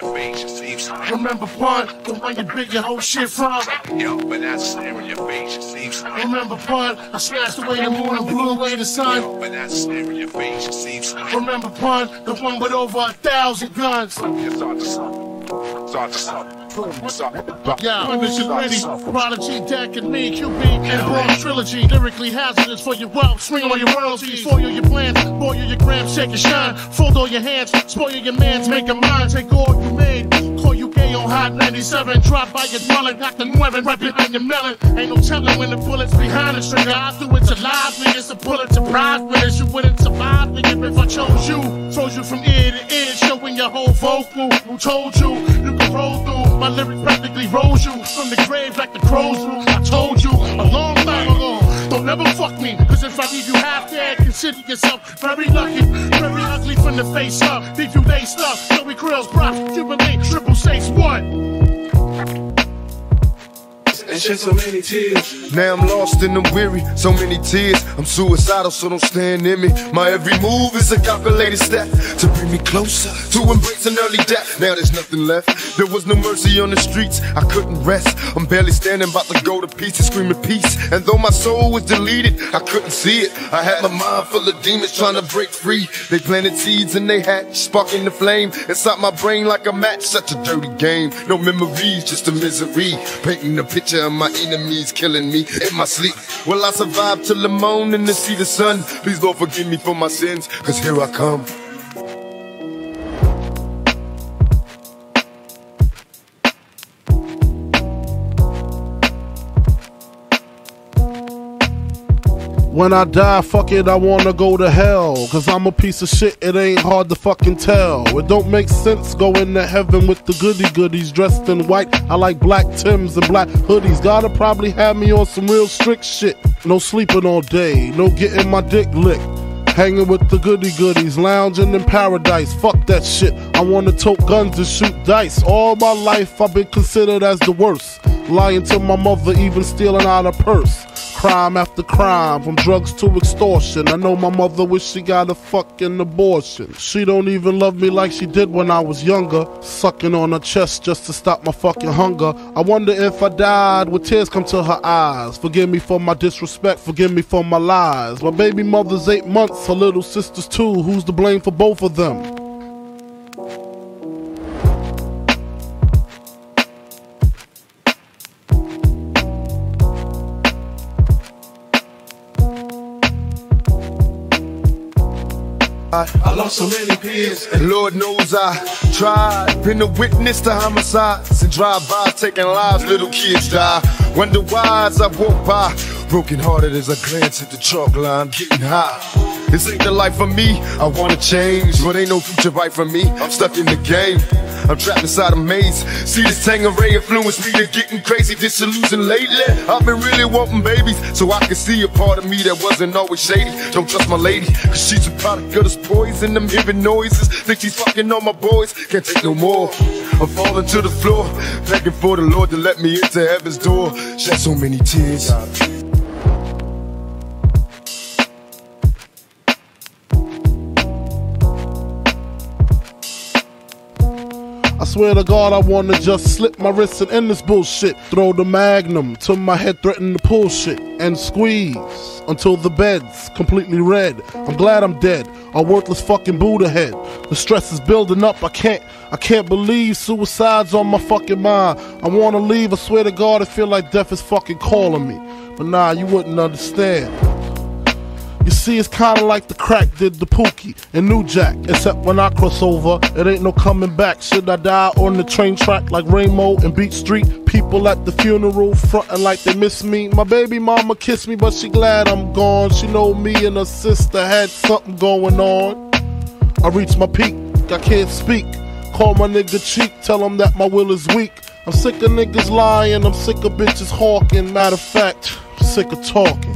your face, you see something. Remember pun, the one you big your whole shit from. Yo, but that's a in your face, you see something. Remember pun, I smashed away the moon and blew away the sun. Yo, but that's a in your face, you see something. Remember pun, the one with over a thousand guns. To to something. Start Yeah, mission ready. Prodigy, Deck, and me, QB, and Bronx Trilogy. Lyrically hazardous for your wealth. Swing on your royalties. Foil your plans. Boil your grams, shake and shine. Fold all your hands. Spoil your mans, make a mind. Take all you made. Gay on Hot 97. Drop by your dwelling. Dr. Nuevin, right behind your melon. Ain't no telling when the bullet's behind the trigger. I do it to live niggas. A bullet to prize winners. You wouldn't survive, nigga, if I chose you. Chose you from ear to ear, showing your whole vocal. Who told you you could roll through? My lyrics practically rose you from the grave like the crow's. I told you a long time ago. Don't ever fuck me, cause if I leave you half dead, consider yourself very lucky. Very ugly from the face up. Leave you laced up. Joey Krills, Brock, Jubilee, Triple What? And shed so many tears. Now I'm lost and I'm weary, so many tears. I'm suicidal, so don't stand in me. My every move is a calculated step to bring me closer to embrace an early death. Now there's nothing left. There was no mercy on the streets. I couldn't rest. I'm barely standing, about to go to pieces, screaming peace. And though my soul was deleted, I couldn't see it. I had my mind full of demons trying to break free. They planted seeds and they hatched, sparking the flame inside my brain like a match. Such a dirty game. No memories, just a misery. Painting a picture my enemies killing me in my sleep. Will I survive till the morning to see the sun? Please, Lord, forgive me for my sins, cause here I come. When I die, fuck it, I wanna go to hell. Cause I'm a piece of shit, it ain't hard to fucking tell. It don't make sense going to heaven with the goody goodies dressed in white. I like black Tims and black hoodies. Gotta probably have me on some real strict shit. No sleeping all day, no getting my dick licked. Hanging with the goody goodies, lounging in paradise. Fuck that shit. I wanna tote guns and shoot dice. All my life I've been considered as the worst. Lying to my mother, even stealing out a purse. Crime after crime, from drugs to extortion. I know my mother wish she got a fucking abortion. She don't even love me like she did when I was younger. Sucking on her chest just to stop my fucking hunger. I wonder if I died with tears come to her eyes. Forgive me for my disrespect, forgive me for my lies. My baby mother's eight months, her little sister's two. Who's to blame for both of them? I lost so many peers. And Lord knows I tried. Been a witness to homicides and drive-by taking lives. Little kids die. Wonder why I walk by, broken hearted as I glance at the chalk line, getting high. This ain't the life for me. I wanna change, but ain't no future right for me. I'm stuck in the game. I'm trapped inside a maze. See this Tanqueray influence me to getting crazy, disillusioned lately. I've been really wanting babies, so I can see a part of me that wasn't always shady. Don't trust my lady, cause she's a product of this poison. I'm hearing noises, think she's fucking on my boys. Can't take no more. I'm falling to the floor, begging for the Lord to let me into heaven's door. Shed so many tears. Swear to God, I wanna just slip my wrist and end this bullshit. Throw the magnum till my head threaten to pull shit and squeeze until the bed's completely red. I'm glad I'm dead, a worthless fucking Buddha head. The stress is building up. I can't, I can't believe suicide's on my fucking mind. I wanna leave. I swear to God, I feel like death is fucking calling me. But nah, you wouldn't understand. You see, it's kinda like the crack did the Pookie and New Jack. Except when I cross over, it ain't no coming back. Should I die on the train track like Ramo and Beat Street? People at the funeral frontin' like they miss me. My baby mama kissed me, but she glad I'm gone. She know me and her sister had something going on. I reached my peak, I can't speak. Call my nigga Chic, tell him that my will is weak. I'm sick of niggas lying, I'm sick of bitches hawking. Matter of fact, I'm sick of talking.